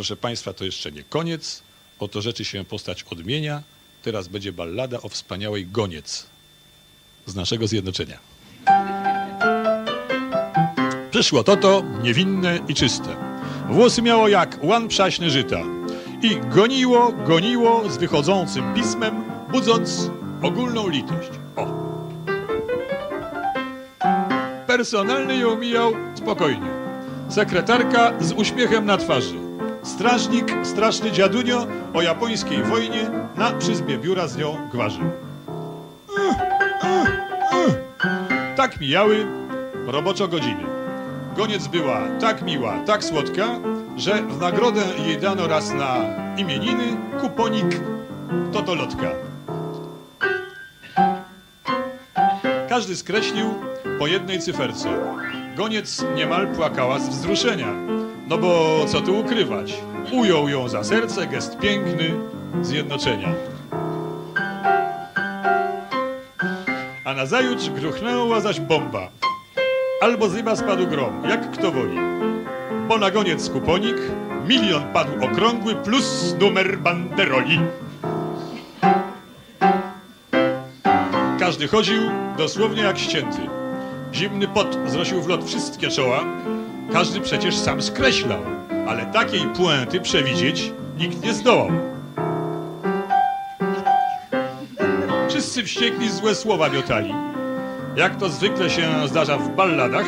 Proszę Państwa, to jeszcze nie koniec. Oto rzeczy się postać odmienia. Teraz będzie ballada o wspaniałej goniec z naszego zjednoczenia. Przyszło toto, niewinne i czyste. Włosy miało jak łan przaśny żyta. I goniło, goniło z wychodzącym pismem, budząc ogólną litość. O! Personalny ją mijał spokojnie. Sekretarka z uśmiechem na twarzy. Strażnik, straszny dziadunio o japońskiej wojnie na przyzbie biura z nią gwarzy. Tak mijały roboczo godziny. Goniec była tak miła, tak słodka, że w nagrodę jej dano raz na imieniny kuponik totolotka. Każdy skreślił po jednej cyferce. Goniec niemal płakała z wzruszenia. No bo co tu ukrywać? Ujął ją za serce gest piękny zjednoczenia. A nazajutrz gruchnęła zaś bomba. Albo z nieba spadł grom, jak kto woli. Bo na goniec kuponik, milion padł okrągły plus numer banderoli. Każdy chodził dosłownie jak ścięty. Zimny pot zrosił w lot wszystkie czoła. Każdy przecież sam skreślał, ale takiej puenty przewidzieć nikt nie zdołał. Wszyscy wściekli złe słowa miotali. Jak to zwykle się zdarza w balladach,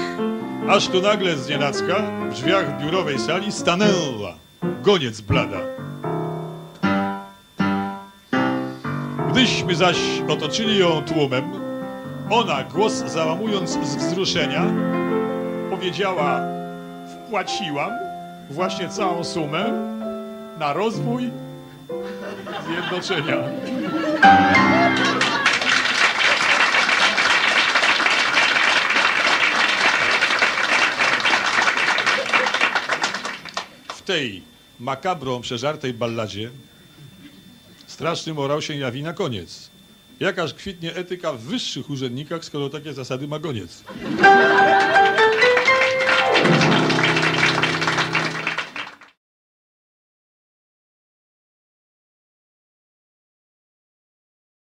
aż tu nagle z nienacka w drzwiach biurowej sali stanęła goniec blada. Gdyśmy zaś otoczyli ją tłumem, ona głos załamując z wzruszenia powiedziała wpłaciłam właśnie całą sumę na rozwój zjednoczenia. W tej makabrą przeżartej balladzie straszny morał się jawi na koniec. Jakaż kwitnie etyka w wyższych urzędnikach, skoro takie zasady ma goniec.